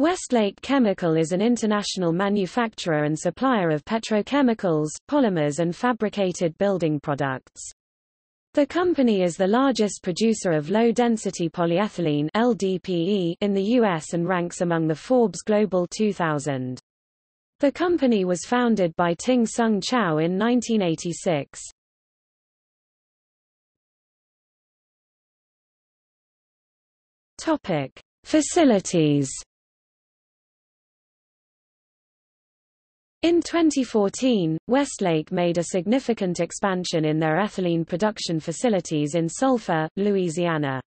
Westlake Chemical is an international manufacturer and supplier of petrochemicals, polymers and fabricated building products. The company is the largest producer of low-density polyethylene LDPE in the U.S. and ranks among the Forbes Global 2000. The company was founded by Ting Tsung Chao in 1986. Topic: Facilities. In 2014, Westlake made a significant expansion in their ethylene production facilities in Sulphur, Louisiana.